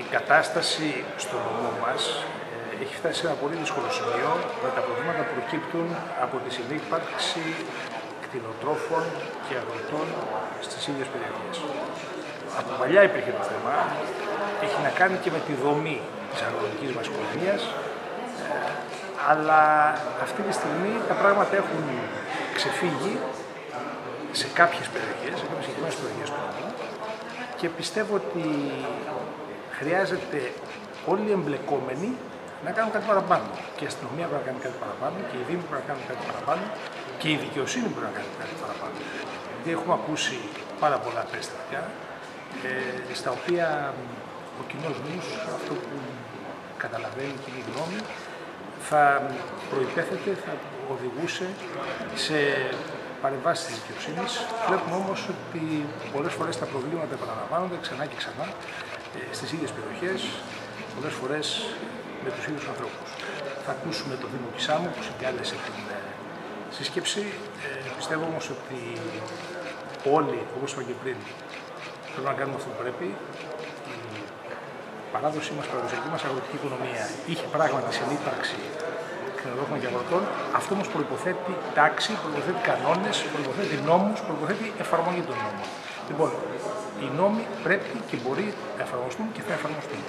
η κατάσταση στο νομό μας ε, έχει φτάσει σε ένα πολύ δύσκολο σημείο με τα προβλήματα που προκύπτουν από τη συνύπαρξη κτηνοτρόφων και αγροτών στις ίδιες περιοχές. Από παλιά υπήρχε το θέμα, έχει να κάνει και με τη δομή της αγροτικής μας οικονομίας, ε, αλλά αυτή τη στιγμή τα πράγματα έχουν ξεφύγει σε κάποιες περιοχές, σε κάποιες συγκεκριμένες περιοχές του νομού και πιστεύω ότι χρειάζεται όλοι οι εμπλεκόμενοι να κάνουν κάτι παραπάνω. Και η αστυνομία πρέπει να κάνει κάτι παραπάνω, και οι Δήμοι πρέπει να κάνουν κάτι παραπάνω, και η δικαιοσύνη πρέπει να κάνει κάτι παραπάνω. Γιατί έχουμε ακούσει πάρα πολλά περιστατικά, ε, στα οποία ο κοινός νους, αυτό που καταλαβαίνει η κοινή γνώμη, θα προϋπέθεται, θα οδηγούσε σε παρεμβάσεις της δικαιοσύνης. Βλέπουμε όμως ότι πολλές φορές τα προβλήματα επαναλαμβάνονται ξανά και ξανά ε, στις ίδιες περιοχές, πολλές φορές με τους ίδιους ανθρώπους. Θα ακούσουμε το Δήμο Κισάμου που συγκάλεσε την ε, σύσκεψη. Ε, πιστεύω όμως ότι όλοι, όπως είπα και πριν, πρέπει να κάνουμε αυτό που πρέπει. Η παράδοσή μας, η παραδοσιακή μας αγροτική οικονομία είχε πράγματι συνύπαρξη κτηνοτρόφων και αγροτών. Αυτό όμως προποθέτει τάξη, προποθέτει κανόνες, προποθέτει νόμους, προποθέτει εφαρμογή των νόμων. Λοιπόν, οι νόμοι πρέπει και μπορεί να εφαρμοστούν και θα εφαρμοστούν.